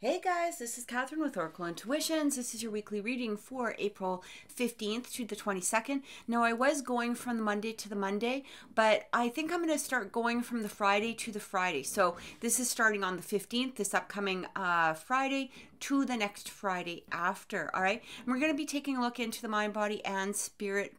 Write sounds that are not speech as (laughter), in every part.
Hey guys, this is Cathryn with Oracle Intuitions. This is your weekly reading for April 15th to the 22nd. Now, I was going from the Monday to the Monday, but I think I'm going to start going from the Friday to the Friday. So, this is starting on the 15th, this upcoming uh, Friday, to the next Friday after. All right, and we're going to be taking a look into the mind, body, and spirit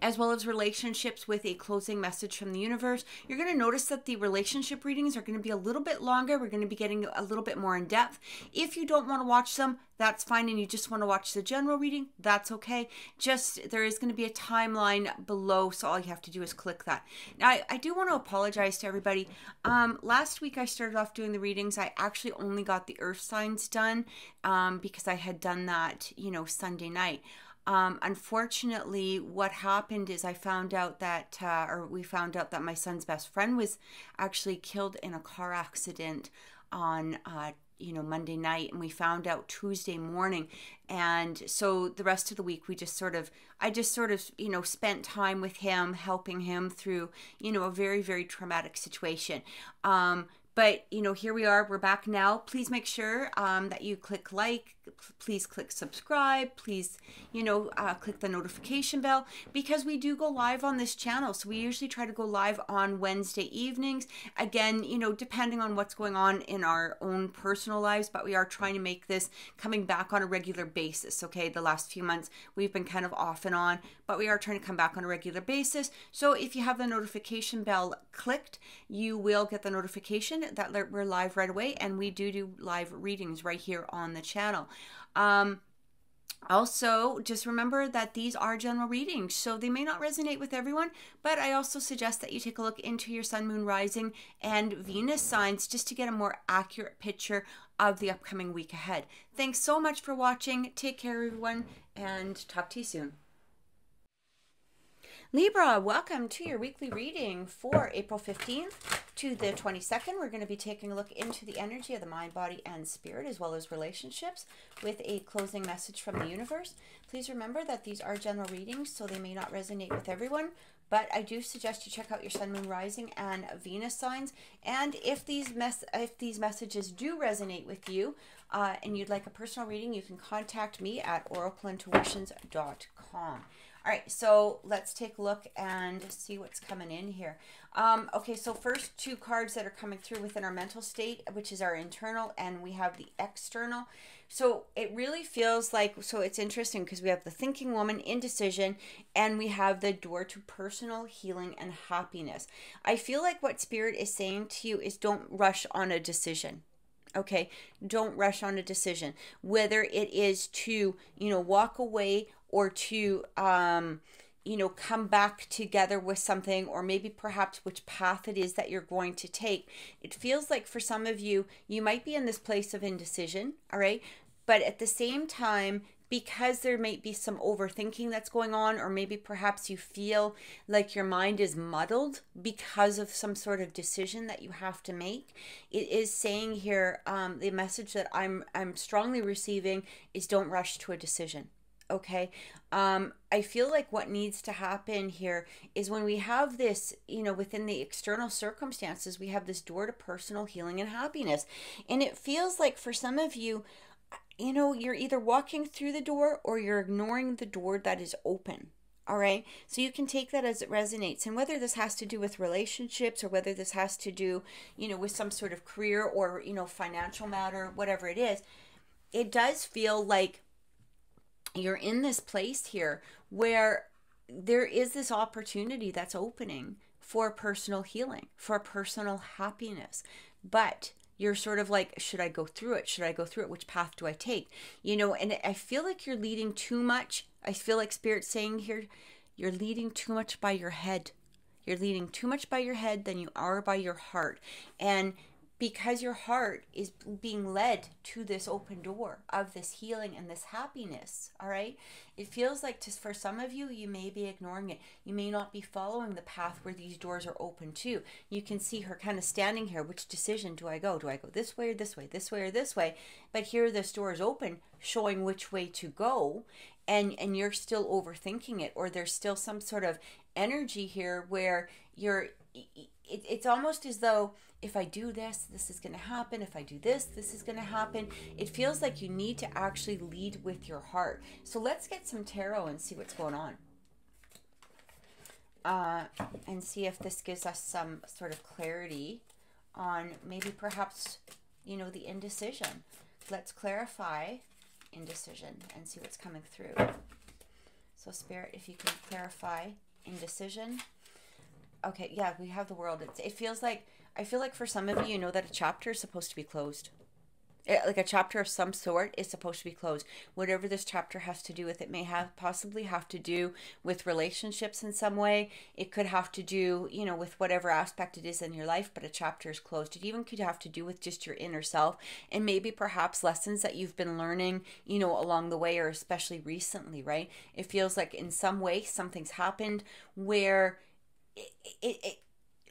as well as relationships with a closing message from the universe. You're going to notice that the relationship readings are going to be a little bit longer. We're going to be getting a little bit more in depth. If you don't want to watch them, that's fine. And you just want to watch the general reading, that's okay. Just there is going to be a timeline below. So all you have to do is click that. Now, I, I do want to apologize to everybody. Um, last week I started off doing the readings. I actually only got the earth signs done um, because I had done that, you know, Sunday night. Um, unfortunately, what happened is I found out that, uh, or we found out that my son's best friend was actually killed in a car accident on, uh, you know, Monday night, and we found out Tuesday morning. And so the rest of the week, we just sort of, I just sort of, you know, spent time with him, helping him through, you know, a very, very traumatic situation. Um, but you know here we are we're back now. Please make sure um, that you click like please click subscribe please you know uh, click the notification bell because we do go live on this channel. So we usually try to go live on wednesday evenings. Again you know depending on what's going on in our own personal lives but we are trying to make this coming back on a regular basis okay? The last few months we've been kind of off and on but we are trying to come back on a regular basis so if you have the notification bell clicked you will get the notification that we're live right away, and we do do live readings right here on the channel. Um, also, just remember that these are general readings, so they may not resonate with everyone, but I also suggest that you take a look into your sun, moon, rising, and Venus signs just to get a more accurate picture of the upcoming week ahead. Thanks so much for watching. Take care, everyone, and talk to you soon. Libra, welcome to your weekly reading for April 15th to the 22nd. We're going to be taking a look into the energy of the mind, body, and spirit, as well as relationships, with a closing message from the universe. Please remember that these are general readings, so they may not resonate with everyone, but I do suggest you check out your sun, moon, rising, and Venus signs. And if these mess if these messages do resonate with you, uh, and you'd like a personal reading, you can contact me at oracleintuitions.com. All right, so let's take a look and see what's coming in here. Um, okay, so first two cards that are coming through within our mental state, which is our internal, and we have the external. So it really feels like, so it's interesting because we have the thinking woman, indecision, and we have the door to personal healing and happiness. I feel like what Spirit is saying to you is don't rush on a decision okay don't rush on a decision whether it is to you know walk away or to um, you know come back together with something or maybe perhaps which path it is that you're going to take it feels like for some of you you might be in this place of indecision all right but at the same time because there might be some overthinking that's going on, or maybe perhaps you feel like your mind is muddled because of some sort of decision that you have to make. It is saying here um, the message that I'm I'm strongly receiving is don't rush to a decision okay? Um, i feel like what needs to happen here is when we have this you know within the external circumstances we have this door to personal healing and happiness. And it feels like for some of you you know you're either walking through the door or you're ignoring the door that is open all right? So you can take that as it resonates. And whether this has to do with relationships or whether this has to do you know with some sort of career or you know financial matter whatever it is it does feel like you're in this place here where there is this opportunity that's opening for personal healing, for personal happiness. But you're sort of like, should I go through it? Should I go through it? Which path do I take? You know, and I feel like you're leading too much. I feel like Spirit saying here, you're leading too much by your head. You're leading too much by your head than you are by your heart. And because your heart is being led to this open door of this healing and this happiness all right? It feels like just for some of you you may be ignoring it. You may not be following the path where these doors are open to. You can see her kind of standing here. Which decision do i go? Do i go this way or this way this way or this way? But here this door is open showing which way to go and and you're still overthinking it or there's still some sort of energy here where you're it, it's almost as though if I do this, this is going to happen. If I do this, this is going to happen. It feels like you need to actually lead with your heart. So let's get some tarot and see what's going on. Uh, and see if this gives us some sort of clarity on maybe perhaps, you know, the indecision. Let's clarify indecision and see what's coming through. So, Spirit, if you can clarify indecision. Okay, yeah, we have the world. It's, it feels like, I feel like for some of you, you know that a chapter is supposed to be closed. Eh, like a chapter of some sort is supposed to be closed whatever this chapter has to do with it may have possibly have to do with relationships in some way it could have to do you know with whatever aspect it is in your life but a chapter is closed it even could have to do with just your inner self and maybe perhaps lessons that you've been learning you know along the way or especially recently right it feels like in some way something's happened where it, it, it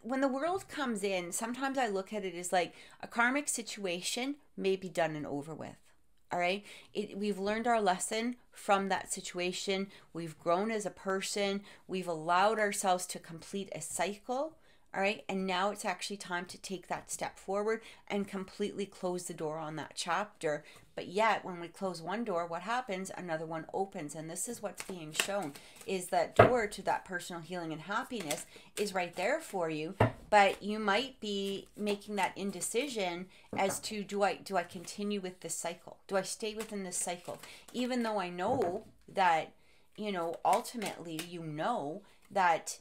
when the world comes in, sometimes I look at it as like a karmic situation may be done and over with. All right. It, we've learned our lesson from that situation. We've grown as a person. We've allowed ourselves to complete a cycle. All right. And now it's actually time to take that step forward and completely close the door on that chapter but yet, when we close one door, what happens? Another one opens. And this is what's being shown is that door to that personal healing and happiness is right there for you. But you might be making that indecision as to do I do I continue with this cycle? Do I stay within this cycle? Even though I know that, you know, ultimately you know that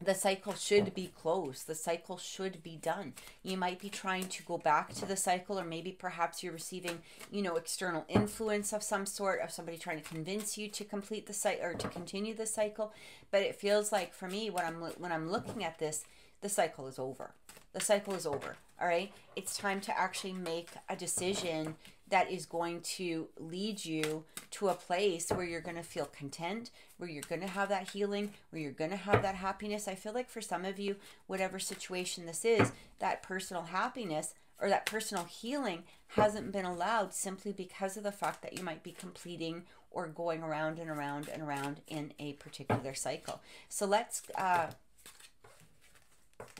the cycle should be closed. The cycle should be done. You might be trying to go back to the cycle, or maybe perhaps you're receiving, you know, external influence of some sort, of somebody trying to convince you to complete the cycle or to continue the cycle. But it feels like for me, when I'm when I'm looking at this, the cycle is over. The cycle is over. All right. It's time to actually make a decision that is going to lead you to a place where you're going to feel content, where you're going to have that healing, where you're going to have that happiness. I feel like for some of you, whatever situation this is, that personal happiness or that personal healing hasn't been allowed simply because of the fact that you might be completing or going around and around and around in a particular cycle. So let's uh,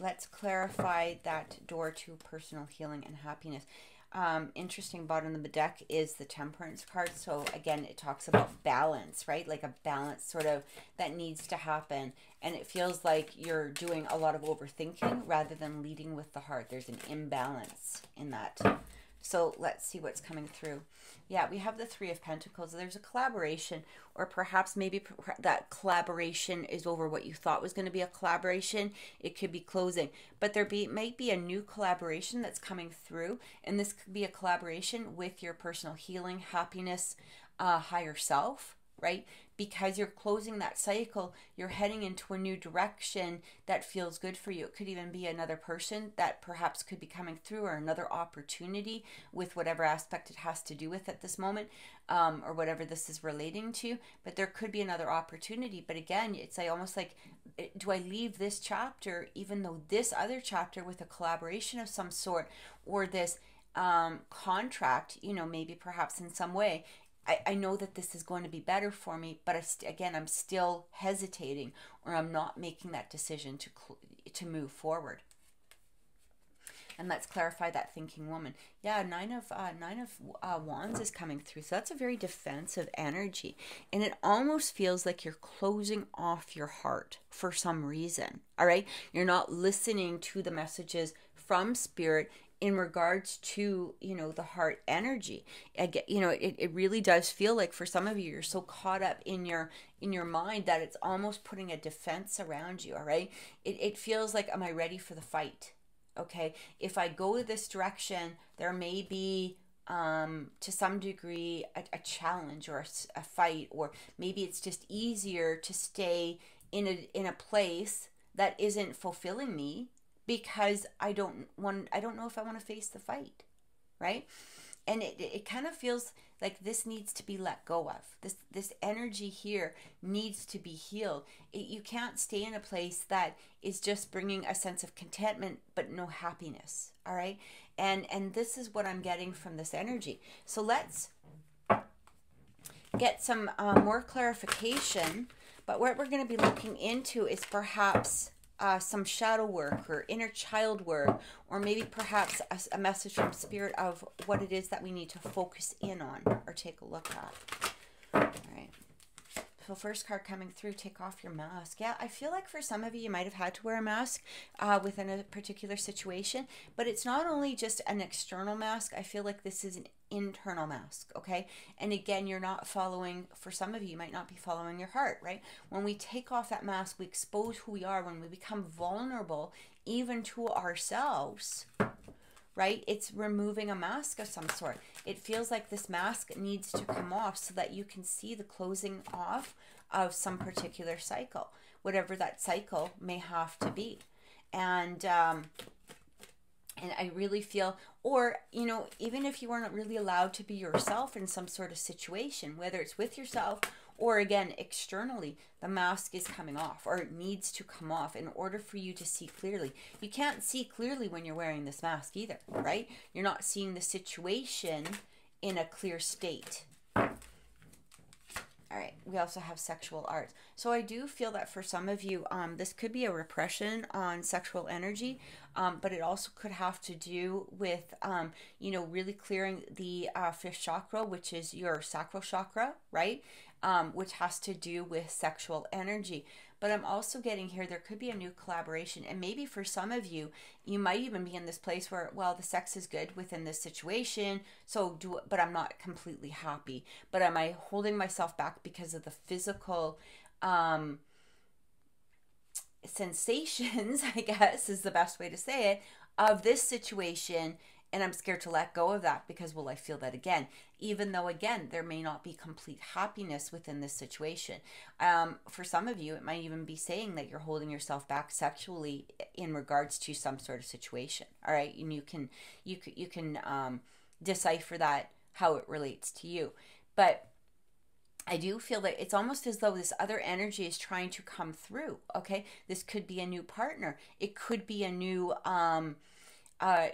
let's clarify that door to personal healing and happiness. Um, interesting bottom of the deck is the temperance card. So again it talks about balance right? Like a balance sort of that needs to happen. And it feels like you're doing a lot of overthinking rather than leading with the heart. There's an imbalance in that so let's see what's coming through. Yeah, we have the Three of Pentacles. There's a collaboration, or perhaps maybe that collaboration is over what you thought was going to be a collaboration. It could be closing, but there be might be a new collaboration that's coming through, and this could be a collaboration with your personal healing, happiness, uh, higher self right? Because you're closing that cycle, you're heading into a new direction that feels good for you. It could even be another person that perhaps could be coming through, or another opportunity with whatever aspect it has to do with at this moment, um, or whatever this is relating to. But there could be another opportunity. But again, it's like almost like, do I leave this chapter, even though this other chapter with a collaboration of some sort, or this um, contract, you know, maybe perhaps in some way I, I know that this is going to be better for me, but I st- again, I'm still hesitating or I'm not making that decision to, cl- to move forward. And let's clarify that thinking woman. Yeah, nine of uh, nine of uh, wands is coming through, so that's a very defensive energy, and it almost feels like you're closing off your heart for some reason. All right, you're not listening to the messages from spirit in regards to you know the heart energy. Again, you know it, it really does feel like for some of you you're so caught up in your in your mind that it's almost putting a defense around you all right? It, it feels like am i ready for the fight? Okay? If i go this direction there may be um, to some degree a, a challenge or a, a fight or maybe it's just easier to stay in a in a place that isn't fulfilling me because I don't want I don't know if I want to face the fight, right? And it, it kind of feels like this needs to be let go of. This this energy here needs to be healed. It, you can't stay in a place that is just bringing a sense of contentment but no happiness. All right, and and this is what I'm getting from this energy. So let's get some uh, more clarification. But what we're going to be looking into is perhaps uh, some shadow work or inner child work, or maybe perhaps a, a, message from spirit of what it is that we need to focus in on or take a look at. All right. So first card coming through, take off your mask. Yeah, I feel like for some of you, you might have had to wear a mask uh, within a particular situation, but it's not only just an external mask. I feel like this is an internal mask, okay? And again, you're not following, for some of you, you might not be following your heart, right? When we take off that mask, we expose who we are, when we become vulnerable, even to ourselves, right? It's removing a mask of some sort. It feels like this mask needs to come off so that you can see the closing off of some particular cycle, whatever that cycle may have to be. And, um, and I really feel, or, you know, even if you weren't really allowed to be yourself in some sort of situation, whether it's with yourself or again externally, the mask is coming off or it needs to come off in order for you to see clearly. You can't see clearly when you're wearing this mask either, right? You're not seeing the situation in a clear state. Right, we also have sexual arts. So I do feel that for some of you, um, this could be a repression on sexual energy, um, but it also could have to do with, um, you know, really clearing the uh, fifth chakra, which is your sacral chakra, right? Um, which has to do with sexual energy. But I'm also getting here, there could be a new collaboration. And maybe for some of you, you might even be in this place where, well, the sex is good within this situation. So do, but I'm not completely happy. But am I holding myself back because of the physical, um, sensations, (laughs) I guess is the best way to say it, of this situation and I'm scared to let go of that because will I feel that again? Even though, again, there may not be complete happiness within this situation. Um, for some of you, it might even be saying that you're holding yourself back sexually in regards to some sort of situation. All right, and you can you can you can um, decipher that how it relates to you, but. I do feel that it's almost as though this other energy is trying to come through. Okay, this could be a new partner. It could be a new um, uh,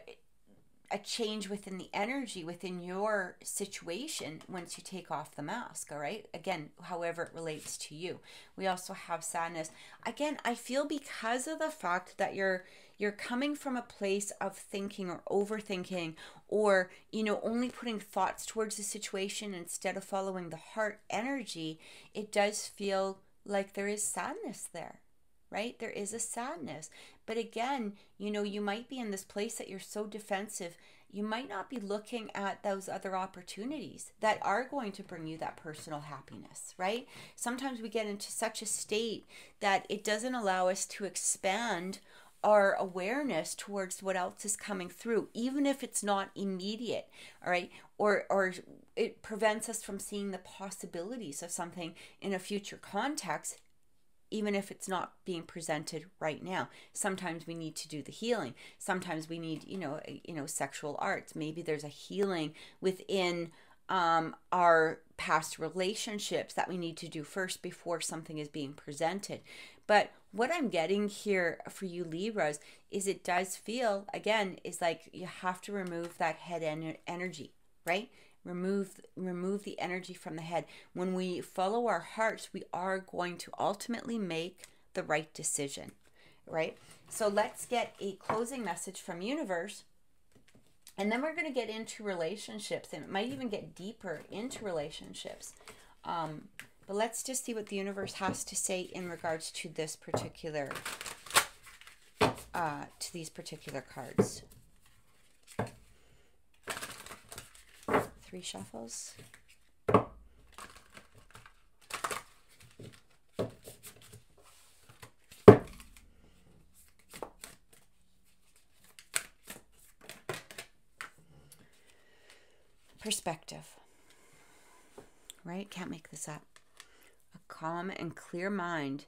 a change within the energy within your situation once you take off the mask all right? Again however it relates to you. We also have sadness. Again i feel because of the fact that you're you're coming from a place of thinking or overthinking or you know only putting thoughts towards the situation instead of following the heart energy it does feel like there is sadness there right? There is a sadness. But again, you know, you might be in this place that you're so defensive, you might not be looking at those other opportunities that are going to bring you that personal happiness, right? Sometimes we get into such a state that it doesn't allow us to expand our awareness towards what else is coming through even if it's not immediate all right or or it prevents us from seeing the possibilities of something in a future context even if it's not being presented right now. Sometimes we need to do the healing. Sometimes we need you know you know sexual arts. Maybe there's a healing within um, our past relationships that we need to do first before something is being presented. But what i'm getting here for you libras is it does feel again is like you have to remove that head en- energy right remove remove the energy from the head. When we follow our hearts we are going to ultimately make the right decision right? So let's get a closing message from universe and then we're going to get into relationships and it might even get deeper into relationships. Um, but let's just see what the universe has to say in regards to this particular uh, to these particular cards three shuffles. Perspective, right? Can't make this up. A calm and clear mind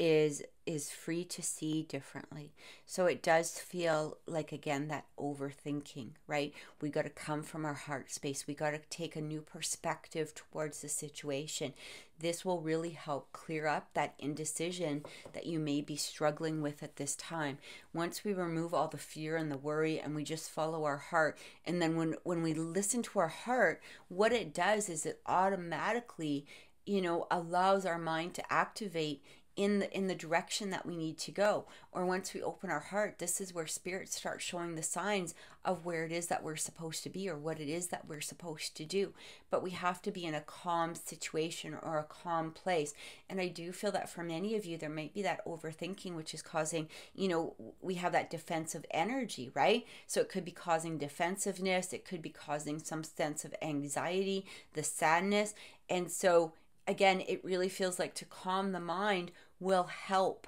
is is free to see differently. So it does feel like again that overthinking, right? We got to come from our heart space. We got to take a new perspective towards the situation. This will really help clear up that indecision that you may be struggling with at this time. Once we remove all the fear and the worry and we just follow our heart, and then when when we listen to our heart, what it does is it automatically you know, allows our mind to activate in the in the direction that we need to go. Or once we open our heart this is where spirit starts showing the signs of where it is that we're supposed to be or what it is that we're supposed to do. But we have to be in a calm situation or a calm place. And i do feel that for many of you there might be that overthinking which is causing you know we have that defensive energy right? So it could be causing defensiveness. It could be causing some sense of anxiety the sadness. And so again, it really feels like to calm the mind will help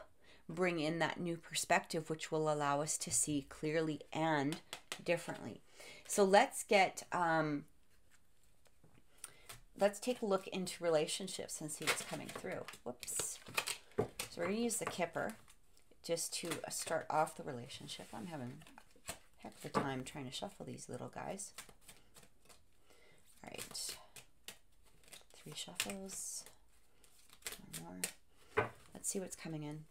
bring in that new perspective, which will allow us to see clearly and differently. So let's get, um, let's take a look into relationships and see what's coming through. Whoops. So we're going to use the kipper just to start off the relationship. I'm having heck of a time trying to shuffle these little guys. All right three shuffles. One more. Let's see what's coming in.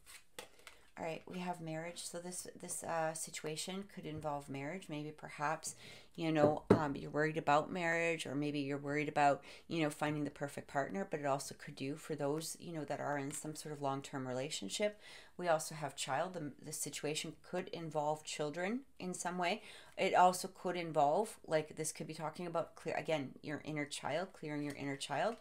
All right, we have marriage. So this this uh, situation could involve marriage. Maybe perhaps, you know, um, you're worried about marriage, or maybe you're worried about, you know, finding the perfect partner. But it also could do for those, you know, that are in some sort of long term relationship. We also have child. The, the situation could involve children in some way. It also could involve, like this could be talking about clear again, your inner child, clearing your inner child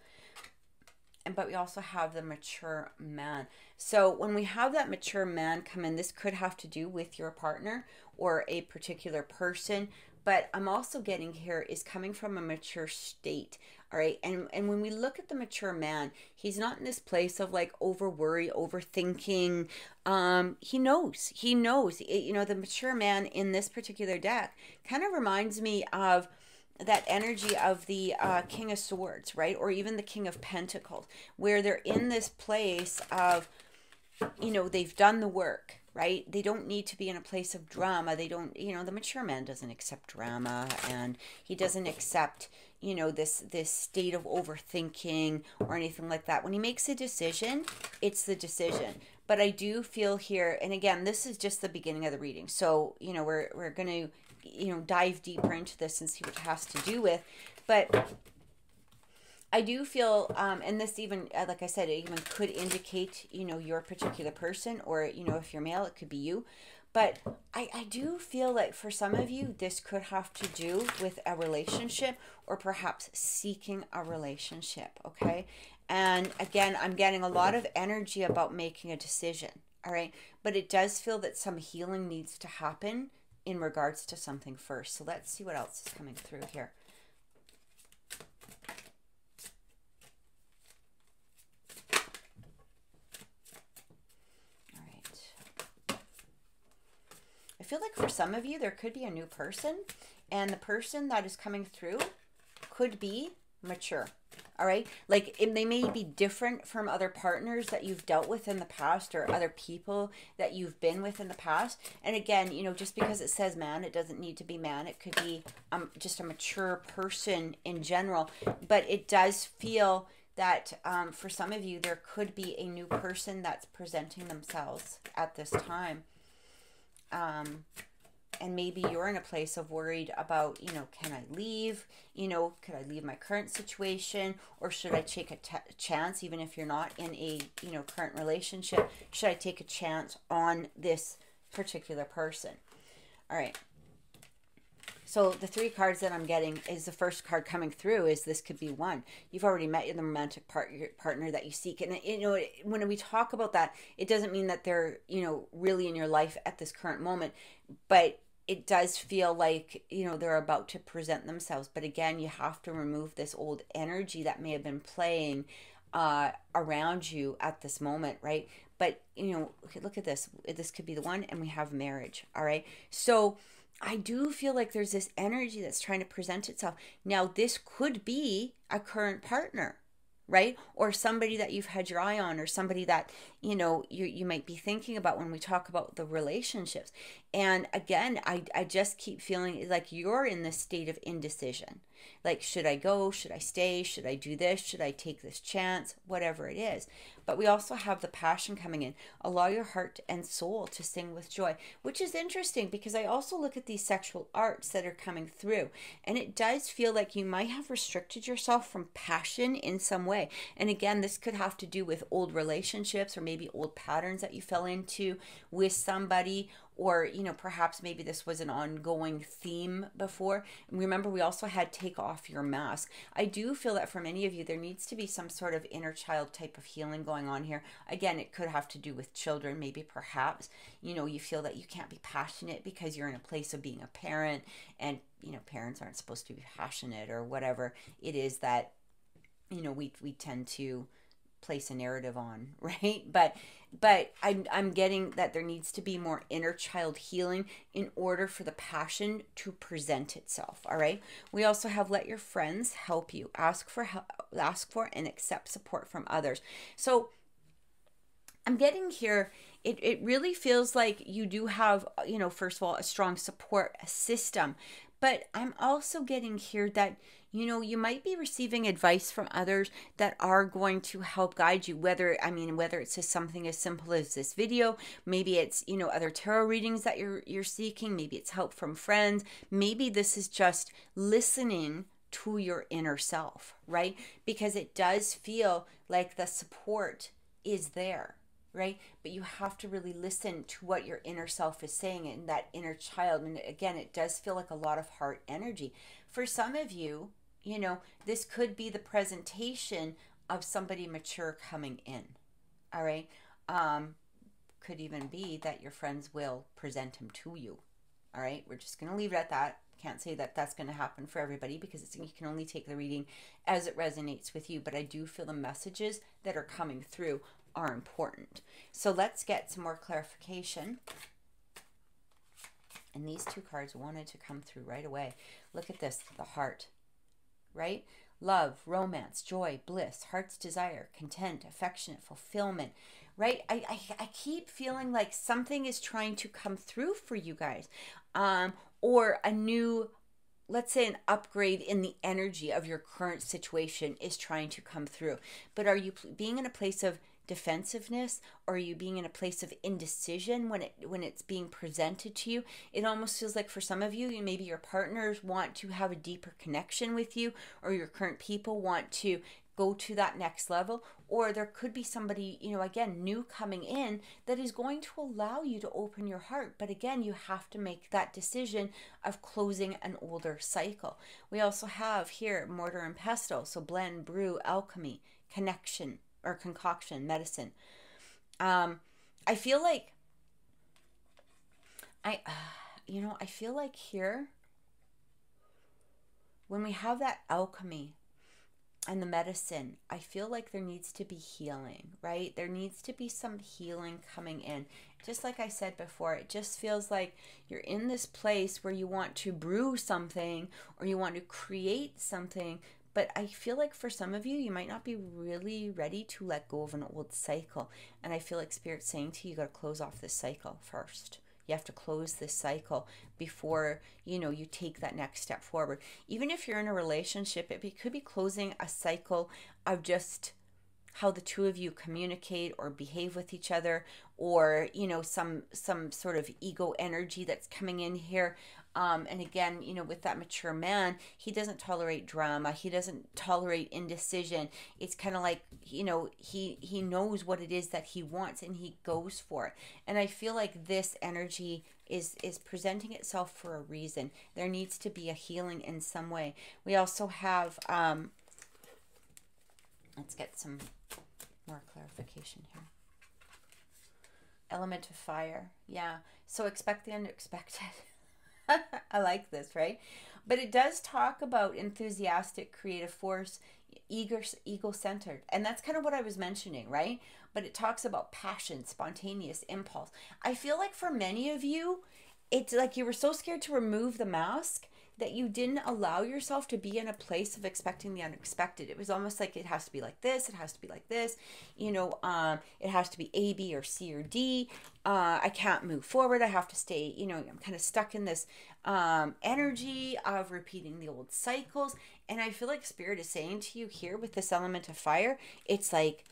but we also have the mature man. So when we have that mature man come in, this could have to do with your partner or a particular person. But I'm also getting here is coming from a mature state. All right. And and when we look at the mature man, he's not in this place of like over worry, overthinking. Um, he knows. He knows. It, you know, the mature man in this particular deck kind of reminds me of that energy of the uh, King of Swords, right? Or even the King of Pentacles, where they're in this place of, you know, they've done the work, right? They don't need to be in a place of drama. They don't, you know, the mature man doesn't accept drama and he doesn't accept, you know, this this state of overthinking or anything like that. When he makes a decision, it's the decision. But I do feel here, and again, this is just the beginning of the reading. So, you know, we're we're gonna you know dive deeper into this and see what it has to do with but I do feel, um, and this even, uh, like I said, it even could indicate, you know, your particular person, or you know, if you're male, it could be you. But I, I do feel like for some of you, this could have to do with a relationship, or perhaps seeking a relationship. Okay, and again, I'm getting a lot of energy about making a decision. All right, but it does feel that some healing needs to happen in regards to something first. So let's see what else is coming through here. All right. I feel like for some of you, there could be a new person, and the person that is coming through could be mature all right? Like they may be different from other partners that you've dealt with in the past or other people that you've been with in the past. And again you know just because it says man it doesn't need to be man. It could be um, just a mature person in general. But it does feel that um, for some of you there could be a new person that's presenting themselves at this time. Um, and maybe you're in a place of worried about you know can i leave? You know could i leave my current situation? Or should i take a chance even if you're not in a you know current relationship should i take a chance on this particular person? All right so the three cards that I'm getting is the first card coming through is this could be one. You've already met the romantic part, partner that you seek, and you know when we talk about that, it doesn't mean that they're you know really in your life at this current moment, but it does feel like you know they're about to present themselves. But again, you have to remove this old energy that may have been playing uh, around you at this moment, right? But you know, look at this. This could be the one, and we have marriage. All right, so I do feel like there's this energy that's trying to present itself. Now, this could be a current partner, right? Or somebody that you've had your eye on, or somebody that, you know, you, you might be thinking about when we talk about the relationships. And again, I, I just keep feeling like you're in this state of indecision. Like, should I go? Should I stay? Should I do this? Should I take this chance? Whatever it is. But we also have the passion coming in. Allow your heart and soul to sing with joy, which is interesting because I also look at these sexual arts that are coming through. And it does feel like you might have restricted yourself from passion in some way. And again, this could have to do with old relationships or maybe old patterns that you fell into with somebody or you know perhaps maybe this was an ongoing theme before. Remember we also had take off your mask. I do feel that for many of you there needs to be some sort of inner child type of healing going on here. Again it could have to do with children maybe perhaps you know you feel that you can't be passionate because you're in a place of being a parent and you know parents aren't supposed to be passionate or whatever it is that you know we we tend to place a narrative on, (laughs) right? But but I'm I'm getting that there needs to be more inner child healing in order for the passion to present itself. All right. We also have let your friends help you. Ask for help, ask for and accept support from others. So I'm getting here. It, it really feels like you do have, you know, first of all, a strong support system. But I'm also getting here that you know, you might be receiving advice from others that are going to help guide you. Whether, I mean, whether it's just something as simple as this video, maybe it's, you know, other tarot readings that you're, you're seeking, maybe it's help from friends, maybe this is just listening to your inner self, right? Because it does feel like the support is there right? But you have to really listen to what your inner self is saying and that inner child. And again, it does feel like a lot of heart energy. For some of you, you know, this could be the presentation of somebody mature coming in. All right. Um, could even be that your friends will present him to you. All right. We're just going to leave it at that. Can't say that that's going to happen for everybody because it's, you can only take the reading as it resonates with you. But I do feel the messages that are coming through are important. So let's get some more clarification. And these two cards wanted to come through right away. Look at this the heart right? Love, romance, joy, bliss, heart's desire, content, affectionate, fulfillment, right? I, I, I keep feeling like something is trying to come through for you guys. Um, or a new let's say an upgrade in the energy of your current situation is trying to come through but are you being in a place of defensiveness or you being in a place of indecision when it when it's being presented to you it almost feels like for some of you maybe your partners want to have a deeper connection with you or your current people want to go to that next level. Or there could be somebody you know again new coming in that is going to allow you to open your heart. But again you have to make that decision of closing an older cycle. We also have here mortar and pestle. So blend brew alchemy connection or concoction medicine. Um, I feel like I, uh, you know, I feel like here when we have that alchemy and the medicine, I feel like there needs to be healing, right? There needs to be some healing coming in. Just like I said before, it just feels like you're in this place where you want to brew something or you want to create something, but I feel like for some of you, you might not be really ready to let go of an old cycle. And I feel like Spirit's saying to you, you got to close off this cycle first. You have to close this cycle before, you know, you take that next step forward. Even if you're in a relationship, it could be closing a cycle of just how the two of you communicate or behave with each other or you know some some sort of ego energy that's coming in here um, and again, you know, with that mature man, he doesn't tolerate drama. He doesn't tolerate indecision. It's kind of like, you know, he he knows what it is that he wants and he goes for it. And I feel like this energy is is presenting itself for a reason. There needs to be a healing in some way. We also have um let's get some more clarification here. Element of fire. Yeah. So expect the unexpected. (laughs) (laughs) I like this, right? But it does talk about enthusiastic creative force, eager, ego centered. And that's kind of what I was mentioning, right? But it talks about passion, spontaneous impulse. I feel like for many of you, it's like you were so scared to remove the mask that you didn't allow yourself to be in a place of expecting the unexpected. It was almost like it has to be like this, it has to be like this, you know, um, it has to be A, B, or C, or D. Uh, I can't move forward. I have to stay, you know, I'm kind of stuck in this um, energy of repeating the old cycles. And I feel like Spirit is saying to you here with this element of fire, it's like,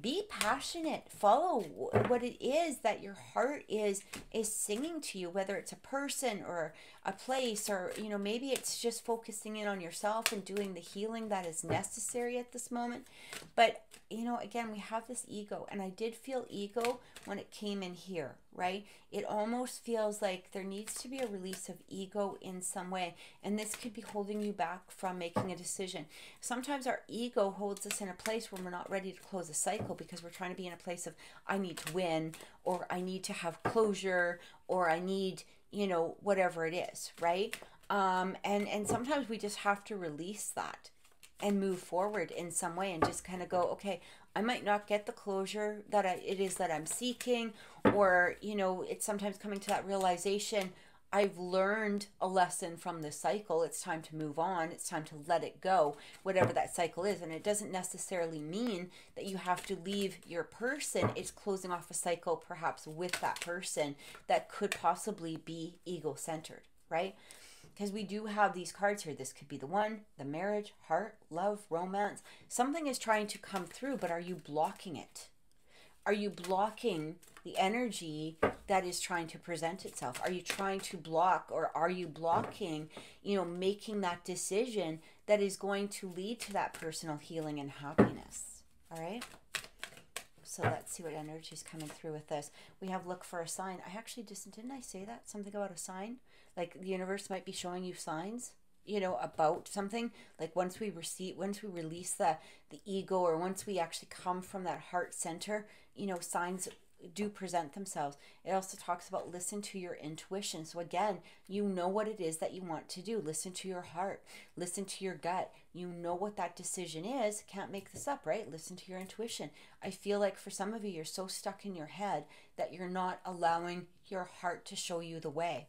be passionate. Follow what it is that your heart is is singing to you whether it's a person or a place or you know maybe it's just focusing in on yourself and doing the healing that is necessary at this moment. But you know again we have this ego and i did feel ego when it came in here right? It almost feels like there needs to be a release of ego in some way and this could be holding you back from making a decision. Sometimes our ego holds us in a place where we're not ready to close a cycle because we're trying to be in a place of i need to win or i need to have closure or i need you know whatever it is right? Um and and sometimes we just have to release that and move forward in some way and just kind of go okay i might not get the closure that I, it is that i'm seeking or you know it's sometimes coming to that realization i've learned a lesson from this cycle. It's time to move on. It's time to let it go whatever that cycle is. And it doesn't necessarily mean that you have to leave your person. It's closing off a cycle perhaps with that person that could possibly be ego centered right because we do have these cards here. This could be the one, the marriage, heart, love, romance. Something is trying to come through, but are you blocking it? Are you blocking the energy that is trying to present itself? Are you trying to block or are you blocking, you know, making that decision that is going to lead to that personal healing and happiness? All right. So let's see what energy is coming through with this. We have look for a sign. I actually just didn't I say that? Something about a sign? Like the universe might be showing you signs, you know, about something. Like once we receive once we release the the ego or once we actually come from that heart center, you know, signs do present themselves. It also talks about listen to your intuition. So again, you know what it is that you want to do. Listen to your heart. Listen to your gut. You know what that decision is. Can't make this up, right? Listen to your intuition. I feel like for some of you you're so stuck in your head that you're not allowing your heart to show you the way.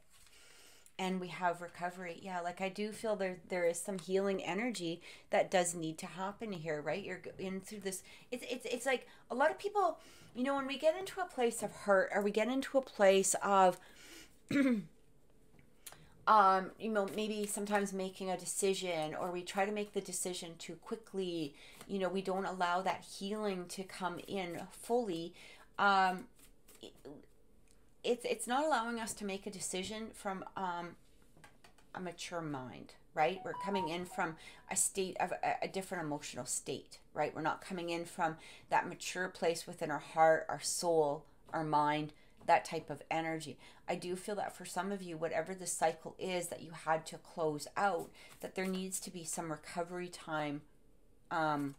And we have recovery. Yeah, like I do feel there there is some healing energy that does need to happen here, right? You're in through this it's it's it's like a lot of people you know, when we get into a place of hurt or we get into a place of, (clears throat) um, you know, maybe sometimes making a decision or we try to make the decision too quickly, you know, we don't allow that healing to come in fully. Um, it's it's not allowing us to make a decision from um, a mature mind right? We're coming in from a state of a, a, different emotional state, right? We're not coming in from that mature place within our heart, our soul, our mind, that type of energy. I do feel that for some of you, whatever the cycle is that you had to close out, that there needs to be some recovery time um,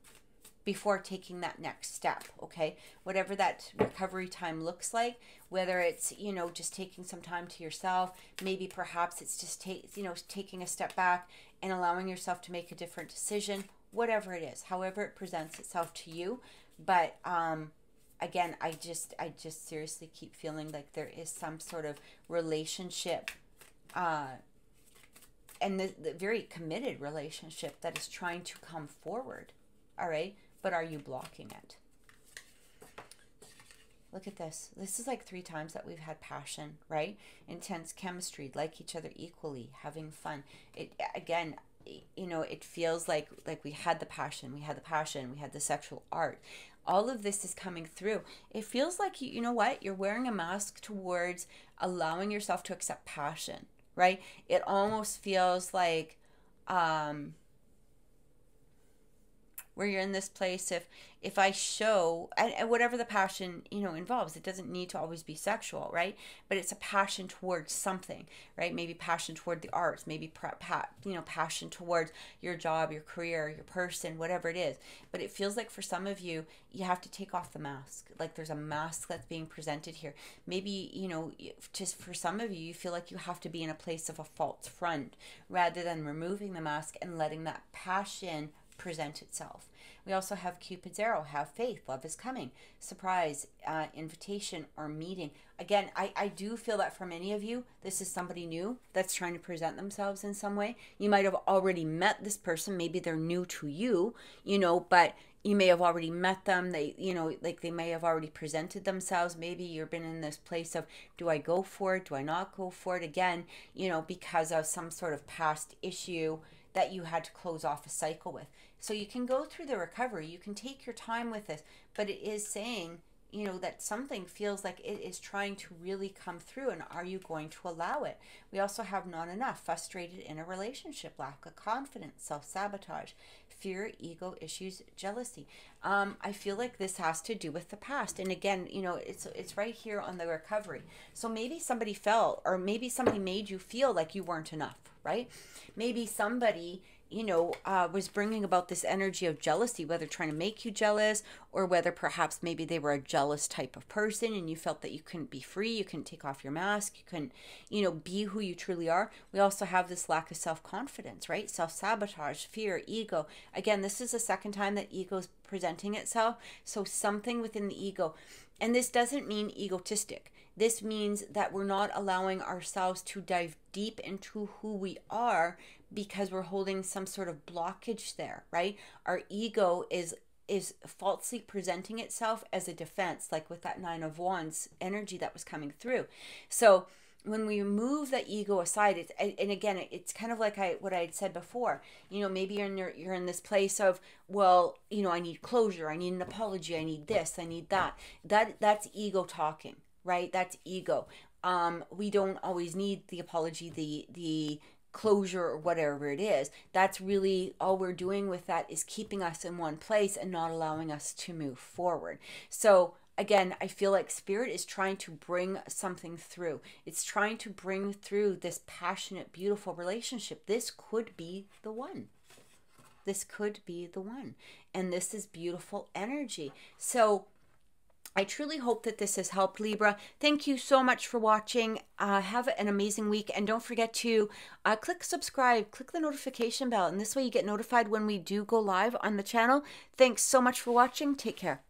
before taking that next step okay? Whatever that recovery time looks like whether it's you know just taking some time to yourself maybe perhaps it's just take you know taking a step back and allowing yourself to make a different decision whatever it is however it presents itself to you. But um again i just i just seriously keep feeling like there is some sort of relationship uh and the, the very committed relationship that is trying to come forward all right but are you blocking it? Look at this. This is like three times that we've had passion, right? Intense chemistry, like each other equally, having fun. It again, you know, it feels like like we had the passion, we had the passion, we had the sexual art. All of this is coming through. It feels like you, you know what? You're wearing a mask towards allowing yourself to accept passion, right? It almost feels like um where you're in this place if if i show and, and, whatever the passion you know involves it doesn't need to always be sexual right? But it's a passion towards something right? Maybe passion toward the arts maybe pa- you know passion towards your job your career your person whatever it is. But it feels like for some of you you have to take off the mask. Like there's a mask that's being presented here. Maybe you know just for some of you you feel like you have to be in a place of a false front rather than removing the mask and letting that passion present itself. We also have Cupid's arrow, have faith, love is coming, surprise, uh, invitation, or meeting. Again, I, I do feel that for many of you, this is somebody new that's trying to present themselves in some way. You might have already met this person, maybe they're new to you, you know, but you may have already met them they you know like they may have already presented themselves maybe you've been in this place of do i go for it do i not go for it again you know because of some sort of past issue that you had to close off a cycle with. So you can go through the recovery, you can take your time with this, but it is saying, you know, that something feels like it is trying to really come through, and are you going to allow it? We also have not enough, frustrated in a relationship, lack of confidence, self sabotage, fear, ego issues, jealousy. Um, I feel like this has to do with the past. And again, you know, it's it's right here on the recovery. So maybe somebody felt, or maybe somebody made you feel like you weren't enough, right? Maybe somebody you know, uh, was bringing about this energy of jealousy, whether trying to make you jealous or whether perhaps maybe they were a jealous type of person and you felt that you couldn't be free, you couldn't take off your mask, you couldn't, you know, be who you truly are. We also have this lack of self confidence, right? Self sabotage, fear, ego. Again, this is the second time that ego is presenting itself. So something within the ego. And this doesn't mean egotistic. This means that we're not allowing ourselves to dive deep into who we are because we're holding some sort of blockage there, right? Our ego is is falsely presenting itself as a defense like with that 9 of wands energy that was coming through. So when we move the ego aside it's and again it's kind of like i what i had said before you know maybe you're in your, you're in this place of well you know i need closure i need an apology i need this i need that that that's ego talking right that's ego um we don't always need the apology the the closure or whatever it is that's really all we're doing with that is keeping us in one place and not allowing us to move forward. So again i feel like spirit is trying to bring something through. It's trying to bring through this passionate beautiful relationship. This could be the one. This could be the one. And this is beautiful energy. So I truly hope that this has helped Libra. Thank you so much for watching. Uh, have an amazing week. And don't forget to uh, click subscribe, click the notification bell. And this way you get notified when we do go live on the channel. Thanks so much for watching. Take care.